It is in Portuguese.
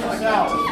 place